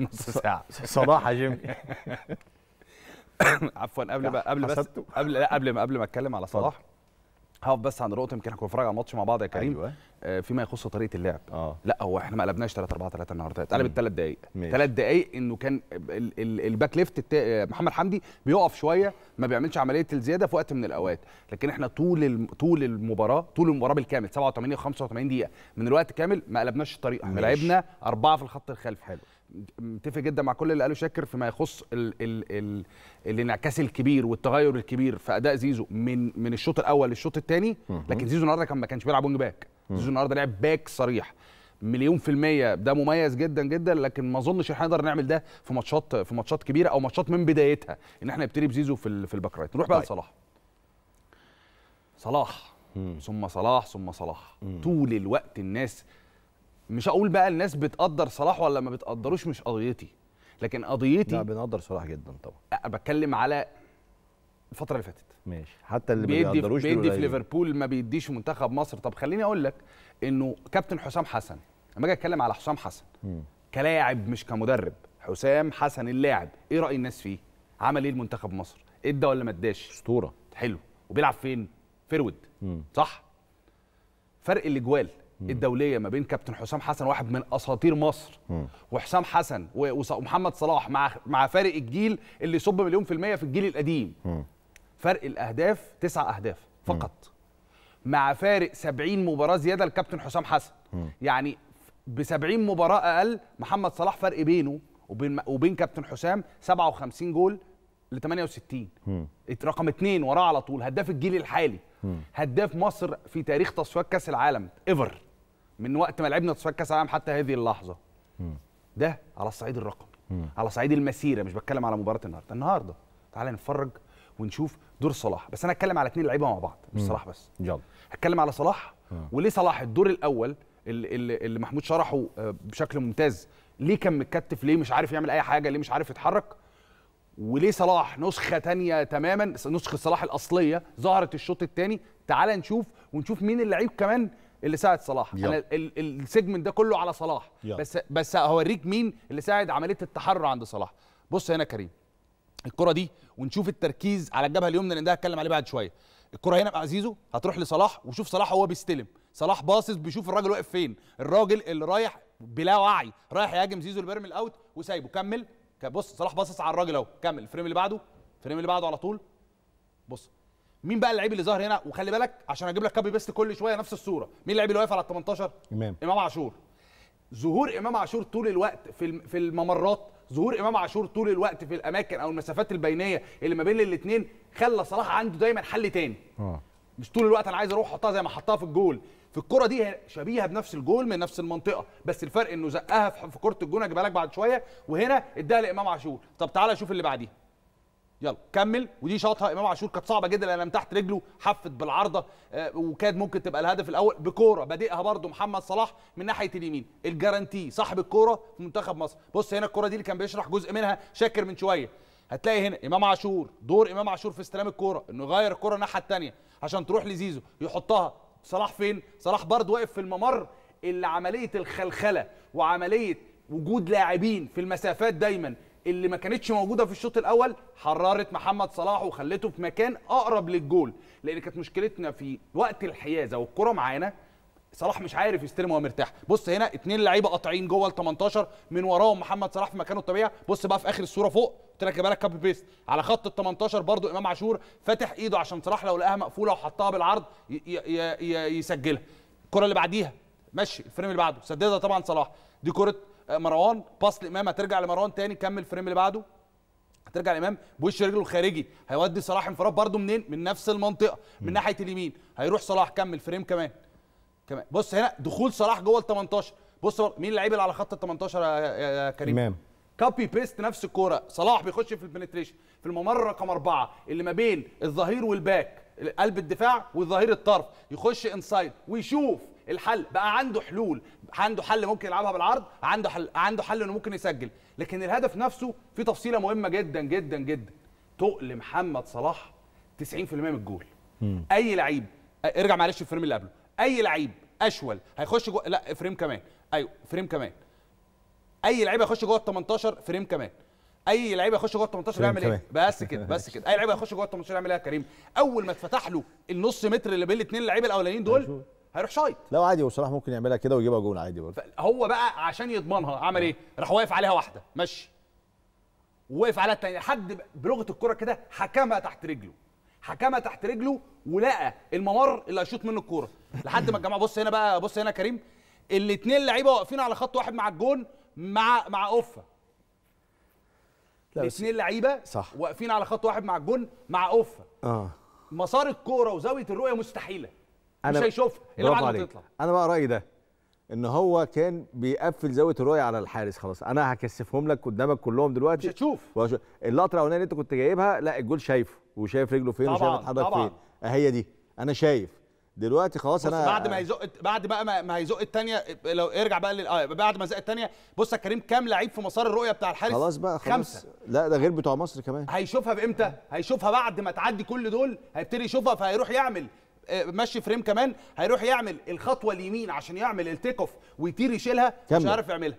نص ساعة صباح يا جيمي عفوا قبل ما قبل بس. قبل لا قبل ما قبل ما أتكلم على صلاح هقف بس عند نقطه يمكن إحنا كنا بنتفرج على الماتش مع بعض يا كريم أيوة. آه، فيما يخص طريقة اللعب. آه. لا هو إحنا ما قلبناش 3 4 3 النهارده. اتقلبت 3 دقائق. 3 دقائق إنه كان ال- ال- ال back left التا- محمد حمدي بيقف شوية ما بيعملش عملية الزيادة في وقت من الأوقات. لكن إحنا طول الم- طول المباراة طول المباراة بالكامل 87 و85 دقيقة من الوقت كامل ما قلبناش الطريقة. إحنا. لعبنا أربعة في الخط الخلفي. حلو. متفق جدا مع كل اللي قاله شاكر فيما يخص ال ال ال الانعكاس الكبير والتغير الكبير في أداء زيزو من من الشوط الأول للشوط الثاني. لكن زيزو النهارده كان ما كانش بيلعب wing back. زيزو النهارده لعب back صريح. مليون في المية. ده مميز جدا جدا لكن ما أظنش إحنا نقدر نعمل ده في ماتشات في ماتشات كبيرة أو ماتشات من بدايتها إن إحنا نبتدي بزيزو في في ال back right. نروح بقى طيب. لصلاح. صلاح. ثم صلاح ثم صلاح. طول الوقت الناس مش هقول بقى الناس بتقدر صلاح ولا ما بتقدروش مش قضيتي. لكن قضيتي لا بنقدر صلاح جدا طبعا. بتكلم على الفترة اللي فاتت. ماشي. حتى اللي ما بيدي في بيقدروش بيدي في. ليفربول ما بيديش منتخب مصر. طب خليني أقول لك إنه كابتن حسام حسن لما أجي أتكلم على حسام حسن كلاعب مش كمدرب حسام حسن اللاعب إيه رأي الناس فيه؟ عمل إيه المنتخب مصر؟ ادى ولا ما اداش؟ أسطورة. حلو. وبيلعب فين؟ فرود صح؟ فرق الإجوال الدولية ما بين كابتن حسام حسن واحد من أساطير مصر وحسام حسن ومحمد صلاح مع مع فارق الجيل اللي يصب مليون في المية في الجيل القديم. فرق الأهداف تسع أهداف فقط. مع فارق 70 مباراة زيادة لكابتن حسام حسن. يعني ب 70 مباراة أقل محمد صلاح فرق بينه وبين وبين كابتن حسام 57 جول ل 68 رقم اثنين وراه على طول. هداف الجيل الحالي. هداف مصر في تاريخ تصفيات كأس العالم ايفر من وقت ما لعبنا تصفيات كأس العالم حتى هذه اللحظة. ده على الصعيد الرقمي. على صعيد المسيرة. مش بتكلم على مباراة النهارده. النهارده. تعالى نتفرج ونشوف دور صلاح. بس أنا هتكلم على اثنين لعيبة مع بعض مش صلاح بس. يلا. هتكلم على صلاح وليه صلاح الدور الأول اللي, اللي, محمود شرحه آه، بشكل ممتاز. ليه كان متكتف؟ ليه مش عارف يعمل أي حاجة؟ ليه مش عارف يتحرك؟ وليه صلاح نسخة تانية تماما؟ نسخة صلاح الأصلية. ظهرت الشوط الثاني تعال نشوف ونشوف مين اللعيب كمان اللي ساعد صلاح. يلا. أنا ال- ال- السيجمنت ده كله على صلاح. يلا. بس بس هوريك مين اللي ساعد عملية التحرر عند صلاح. بص هنا كريم. الكرة دي ونشوف التركيز على الجبهة اليمنى لأن ده هتكلم عليه بعد شوية. الكرة هنا مع زيزو هتروح لصلاح وشوف صلاح وهو بيستلم. صلاح باصص بيشوف الراجل واقف فين. الراجل اللي رايح بلا وعي رايح يهاجم زيزو اللي بيرمي ال out وسايبه. كمل. بص صلاح باصص على الراجل أهو. كمل. ال frame اللي بعده ال frame اللي بعده على طول. بص مين بقى اللعيب اللي ظهر هنا؟ وخلي بالك عشان أجيب لك copy paste كل شوية نفس الصورة. مين اللعيب اللي واقف على ال 18 إمام. إمام عاشور. ظهور إمام عاشور طول الوقت في في الممرات. ظهور امام عاشور طول الوقت في الاماكن أو المسافات البينيه اللي ما بين الاثنين خلى صلاح عنده دايما حل تاني. آه. مش طول الوقت أنا عايز أروح احطها زي ما حطها في الجول. في الكرة دي شبيهة بنفس الجول من نفس المنطقة بس الفرق انه زقها في كرة الجون اجيبها لك بعد شوية وهنا اداها لامام عاشور. طب تعالى شوف اللي بعديها. يلا. كمل. ودي شاطها. إمام عاشور كانت صعبة جدا لأن تحت رجله حفت بالعارضة آه، وكاد ممكن تبقى الهدف الأول بكورة. بادئها برده محمد صلاح من ناحية اليمين. ال guarantee صاحب الكورة في منتخب مصر. بص هنا الكورة دي اللي كان بيشرح جزء منها شاكر من شوية. هتلاقي هنا إمام عاشور دور إمام عاشور في استلام الكورة إنه يغير الكورة الناحية الثانية عشان تروح لزيزو. يحطها. صلاح فين؟ صلاح برضه واقف في الممر اللي عملية الخلخلة وعملية وجود لاعبين في المسافات دايما. اللي ما كانتش موجودة في الشوط الأول حررت محمد صلاح وخلته في مكان أقرب للجول. لأن كانت مشكلتنا في وقت الحيازة والكرة معانا صلاح مش عارف يستلم وهو مرتاح. بص هنا اتنين لعيبة قاطعين جوه ال 18 من وراهم محمد صلاح في مكانه الطبيعي. بص بقى في آخر الصورة فوق قلت لك بالك كابي بيست على خط ال 18 برضو إمام عاشور فاتح إيده عشان صلاح لو لقاها مقفولة وحطها بالعرض يسجلها. الكرة اللي بعديها ماشي ال frame اللي بعده سددها طبعا صلاح. دي كرة مروان باص لإمام هترجع لمروان تاني كمل ال frame اللي بعده. هترجع الامام بوش رجله الخارجي. هيودي صلاح انفراد برده منين؟ من نفس المنطقة من ناحية اليمين. هيروح صلاح كمل frame كمان. كمان. بص هنا دخول صلاح جوه ال 18 بص مين اللعيب اللي على خط ال 18 يا, كريم؟ إمام. copy paste نفس الكورة. صلاح بيخش في ال penetration في الممر رقم أربعة اللي ما بين الظهير وال back قلب الدفاع والظهير الطرف. يخش inside ويشوف الحل. بقى عنده حلول. عنده حل ممكن يلعبها بالعرض عنده حل عنده حل انه ممكن يسجل. لكن الهدف نفسه في تفصيلة مهمة جدا جدا جدا. تقل محمد صلاح 90% من الجول. أي لعيب ارجع معلش ال frame اللي قبله. أي لعيب أشول هيخش جوه لا frame كمان. أيوه frame كمان. أي لعيب يخش جوه ال 18 frame كمان. أي لعيب يخش جوه ال 18 frame يعمل إيه. بس كده بس كده. أي لعيب يخش جوه ال 18 يعمل إيه يا كريم؟ أول ما اتفتح له النص متر اللي بين الاثنين اللعيبه الأولانيين دول هيروح شايط. لو عادي وصلاح ممكن يعملها كده ويجيبها جول عادي برضه. هو بقى عشان يضمنها عمل إيه؟ راح واقف عليها واحدة. مشي ووقف عليها الثانية لحد بلغة الكرة كده حكمها تحت رجله. حكمها تحت رجله ولقى الممر اللي هيشوط منه الكورة. لحد ما الجماعة بص هنا بقى بص هنا يا كريم. الاثنين لعيبة واقفين على خط واحد مع الجون مع مع أوفا. لا الاثنين لعيبة صح. واقفين على خط واحد مع الجون مع أوفا. آه. مسار الكورة وزاوية الرؤية مستحيلة. مش أنا- هيشوفها الا برافو بعد ما. تطلع. أنا بقى رأيي ده إن هو كان بيقفل زاوية الرؤية على الحارس خلاص. أنا هكثفهم لك قدامك كلهم دلوقتي. مش هتشوف. اللقطة الأولانية اللي أنت كنت جايبها لا الجول شايفه وشايف رجله فين وشايف اتحرك. فين. هي دي. أنا شايف. دلوقتي خلاص أنا بعد ما هيزق بعد بقى ما, هيزق الثانية لو ارجع بقى لل... آه بعد ما زق الثانية بص يا كريم كام لعيب في مسار الرؤية بتاع الحارس؟ خلاص بقى خلاص. خمسة. لا ده غير بتوع مصر كمان. هيشوفها بإمتى؟ هيشوفها بعد ما تعدي كل دول هيبتدي يشوفها فهيروح يعمل. مشي frame كمان هيروح يعمل الخطوة اليمين عشان يعمل ال take off ويطير يشيلها مش. هيعرف يعملها.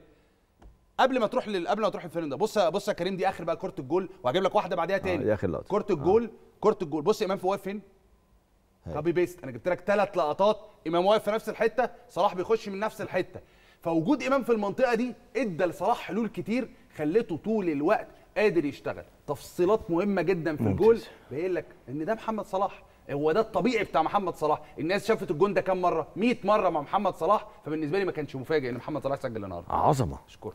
قبل ما تروح لل... قبل ما تروح ال frame ده بص بص يا كريم دي آخر بقى كرة الجول وهجيب لك واحدة بعديها تاني. دي آخر لقطة. كرة الجول كرة الجول. بص إمام في واقف فين. copy paste أنا جبت لك ثلاث لقطات إمام واقف في نفس الحتة صلاح بيخش من نفس الحتة. فوجود إمام في المنطقة دي إدى لصلاح حلول كتير خليته طول الوقت قادر يشتغل. تفصيلات مهمة جدا في الجول باين لك إن ده محمد صلاح. هو ده الطبيعي بتاع محمد صلاح. الناس شافت الجون ده كام مرة؟ 100 مرة مع محمد صلاح فبالنسبة لي ما كانش مفاجئ إن محمد صلاح سجل النهارده. عظمة. أشكرك.